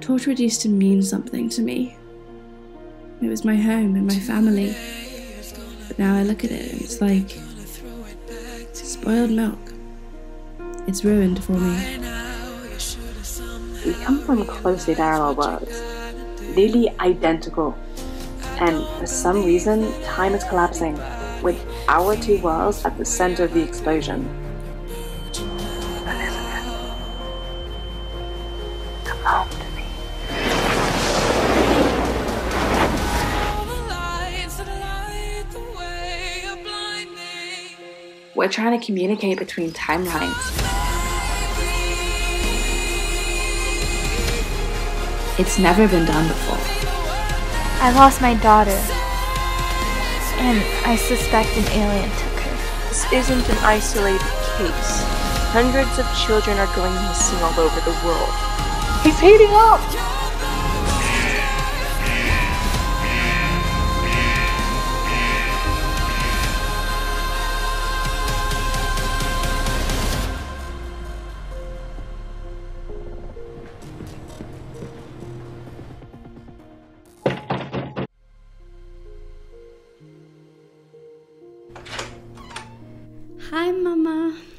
Torchwood used to mean something to me. It was my home and my family. But now I look at it and it's like spoiled milk. It's ruined for me. We come from closely parallel worlds, nearly identical. And for some reason, time is collapsing, with our two worlds at the center of the explosion. We're trying to communicate between timelines. It's never been done before. I lost my daughter, and I suspect an alien took her. This isn't an isolated case. Hundreds of children are going missing all over the world. He's heating up! 嗨，妈妈。